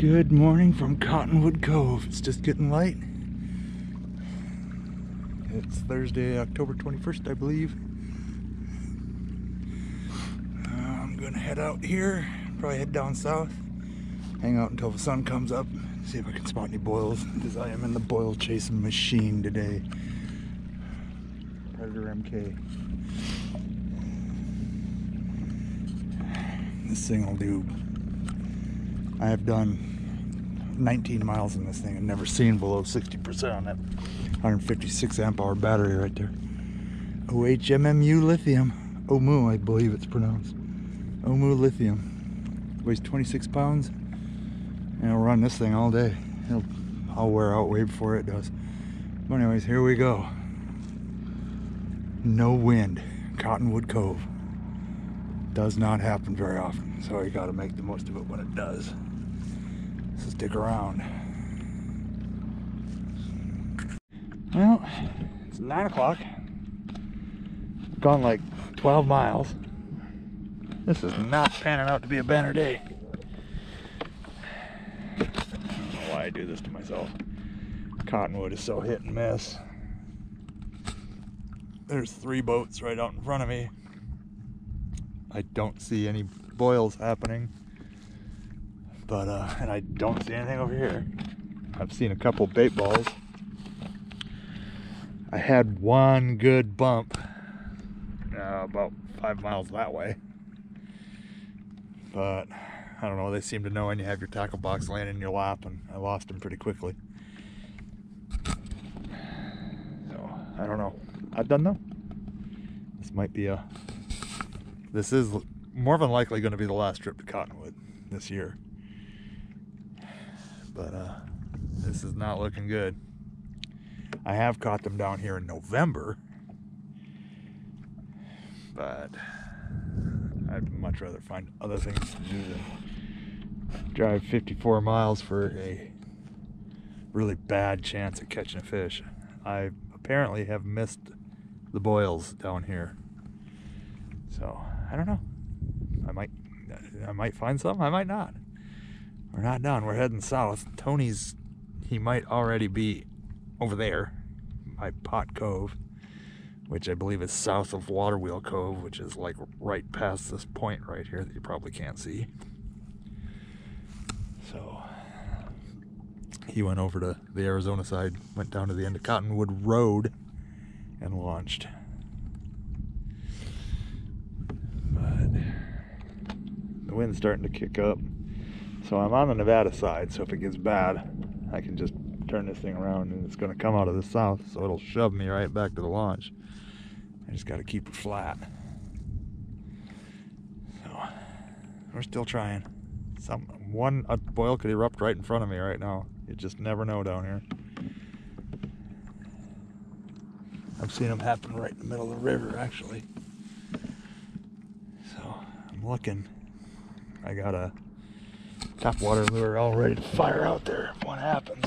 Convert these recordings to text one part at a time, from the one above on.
Good morning from Cottonwood Cove. It's just getting light. It's Thursday, October 21st, I believe. Uh, I'm gonna head out here, probably head down south, hang out until the sun comes up, see if I can spot any boils, because I am in the boil chasing machine today. Predator MK. This thing will do. I have done 19 miles in this thing and never seen below 60% on that 156 amp hour battery right there. OHMMU lithium. OMU, I believe it's pronounced. OMU lithium. Weighs 26 pounds. And it'll run this thing all day. It'll, I'll wear out way before it does. But anyways, here we go. No wind. Cottonwood Cove. Does not happen very often. So you gotta make the most of it when it does. Stick around. Well, it's 9 o'clock. Gone like 12 miles. This is not panning out to be a banner day. I don't know why I do this to myself. Cottonwood is so hit and miss. There's three boats right out in front of me. I don't see any boils happening. But, uh, and I don't see anything over here. I've seen a couple bait balls. I had one good bump uh, about five miles that way. But I don't know, they seem to know when you have your tackle box laying in your lap, and I lost them pretty quickly. So I don't know. I don't know. This might be a. This is more than likely going to be the last trip to Cottonwood this year. But uh, this is not looking good. I have caught them down here in November, but I'd much rather find other things to do than drive 54 miles for a really bad chance at catching a fish. I apparently have missed the boils down here. So, I don't know. I might I might find some, I might not. We're not done. We're heading south. Tony's he might already be over there by Pot Cove, which I believe is south of Waterwheel Cove, which is like right past this point right here that you probably can't see. So he went over to the Arizona side, went down to the end of Cottonwood Road, and launched. But the wind's starting to kick up. So I'm on the Nevada side, so if it gets bad, I can just turn this thing around and it's going to come out of the south, so it'll shove me right back to the launch. I just got to keep it flat. So we're still trying. Some one a boil could erupt right in front of me right now. You just never know down here. I've seen them happen right in the middle of the river, actually. So I'm looking. I got a top water lure all ready to fire out there if one happens.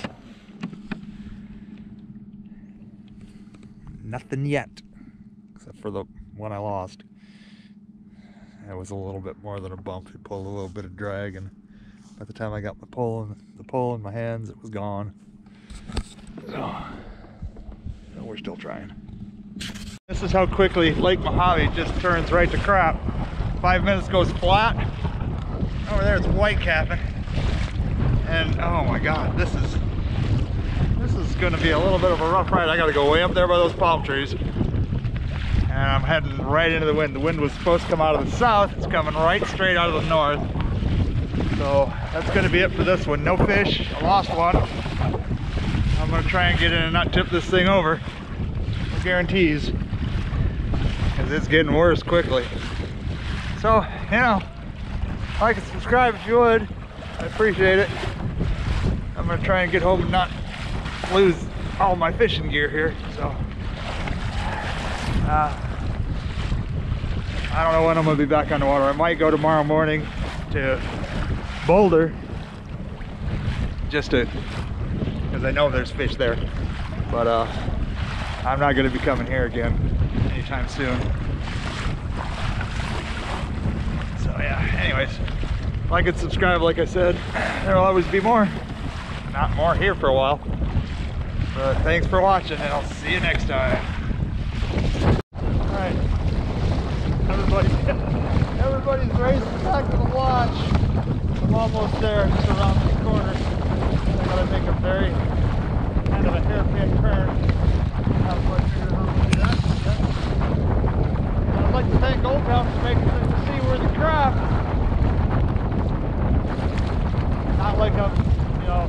Nothing yet, except for the one I lost. It was a little bit more than a bump. It pulled a little bit of drag, and by the time I got the pole in the pole in my hands, it was gone. So, so we're still trying. This is how quickly Lake Mojave just turns right to crap. Five minutes goes flat, over there it's white capping. And oh my god, this is this is gonna be a little bit of a rough ride. I gotta go way up there by those palm trees. And I'm heading right into the wind. The wind was supposed to come out of the south. It's coming right straight out of the north. So that's gonna be it for this one. No fish, I lost one. I'm gonna try and get in and not tip this thing over. No guarantees. Because it's getting worse quickly. So, you know, like and subscribe if you would. I appreciate it. I'm gonna try and get home and not lose all my fishing gear here. So, uh, I don't know when I'm gonna be back on the water. I might go tomorrow morning to Boulder just to, because I know there's fish there. But uh, I'm not gonna be coming here again anytime soon. So yeah, anyways, Like and subscribe, like I said. There'll always be more. Not more here for a while. But thanks for watching, and I'll see you next time. All right, everybody, everybody's racing back to the lodge. I'm almost there, just around this corner. I gotta make a very kind of a hairpin turn. Yet. Uh, I'd like to thank Old Town for making it to see where the craft. Not like I'm, you know,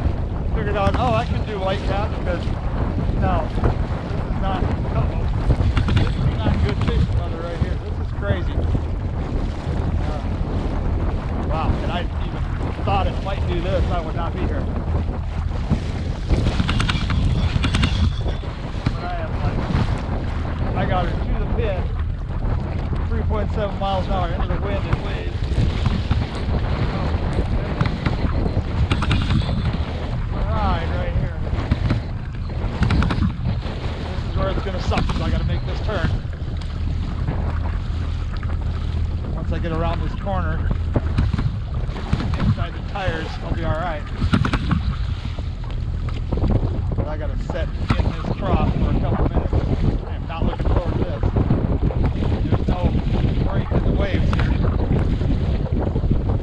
figured out, oh, I can do white cap because, no, this is not, uh-oh. This is not good fishing weather right here. This is crazy. Uh, wow, and I even thought it might do this, I would not be here. But I am like, I got her to the pin, 3.7 miles an hour into the wind and waves. Ride right here. This is where it's gonna suck because I gotta make this turn. Once I get around this corner, inside the tires, I'll be alright. But I gotta set in this trough for a couple minutes. I am not looking forward to this. There's no break in the waves here.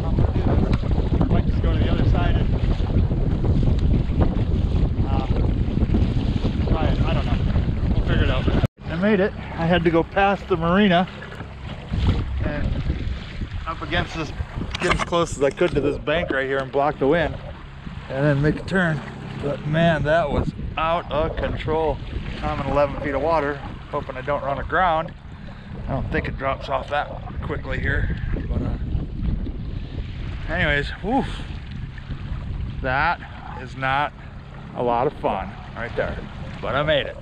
I'm gonna do this. I might just go to the other side and uh, try it. I don't know. We'll figure it out. I made it. I had to go past the marina and up against this, get as close as I could to this bank right here and block the wind and then make a turn. But man, that was out of control. I'm in 11 feet of water, hoping I don't run aground. I don't think it drops off that quickly here. But uh, anyways, whew, that is not a lot of fun right there. But I made it.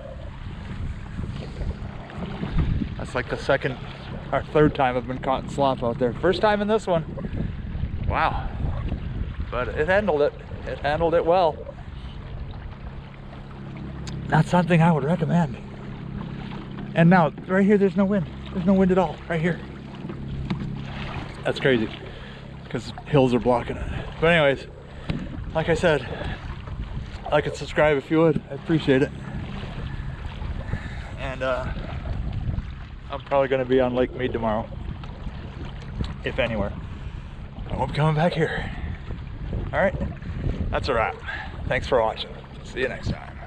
That's like the second or third time I've been caught in slop out there. First time in this one. Wow. But it handled it. It handled it well. Not something I would recommend. And now, right here, there's no wind. There's no wind at all, right here. That's crazy, because hills are blocking it. But anyways, like I said, like and subscribe if you would. I appreciate it. And uh, I'm probably going to be on Lake Mead tomorrow, if anywhere. I won't be coming back here. All right, that's a wrap. Thanks for watching. See you next time.